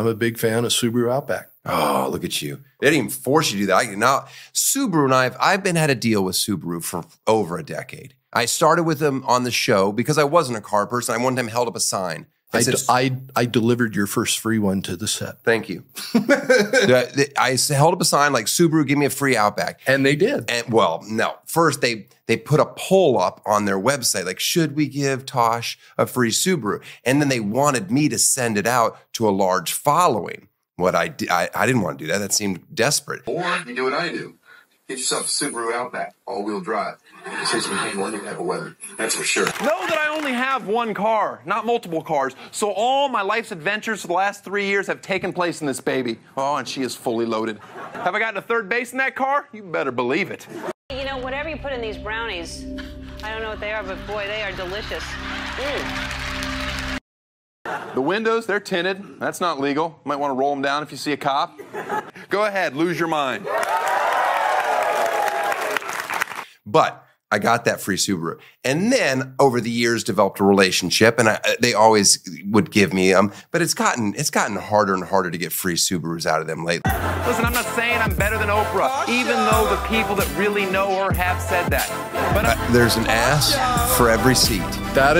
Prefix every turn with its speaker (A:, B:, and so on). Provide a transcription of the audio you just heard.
A: I'm a big fan of Subaru Outback.
B: Oh, look at you. They didn't even force you to do that. I, now, Subaru and I have, I've been had a deal with Subaru for over a decade. I started with them on the show because I wasn't a car person. I one time held up a sign. I
A: I,
B: said,
A: d- I, I delivered your first free one to the set.
B: thank you. I, the- held up a sign like Subaru, give me a free Outback.
A: And they did.
B: And well, no. First, they they put a poll up on their website, like, should we give Tosh a free Subaru? And then they wanted me to send it out to a large following. What I di- I, I didn't want to do that. That seemed desperate.
C: Or you do what I do. Get yourself a Subaru Outback, all-wheel drive. Since we handle any type of weather. That's for sure.
D: Know that I only have one car, not multiple cars. So all my life's adventures for the last three years have taken place in this baby. Oh, and she is fully loaded. Have I gotten a third base in that car? You better believe it.
E: You know, whatever you put in these brownies, I don't know what they are, but boy, they are delicious. Mm.
D: The windows, they're tinted. That's not legal. Might want to roll them down if you see a cop. Go ahead, lose your mind.
B: But I got that free Subaru, and then over the years developed a relationship, and I, they always would give me them. But it's gotten it's gotten harder and harder to get free Subarus out of them lately.
D: Listen, I'm not saying I'm better than Oprah, even though the people that really know her have said that. But
B: Uh, there's an ass for every seat.
A: That is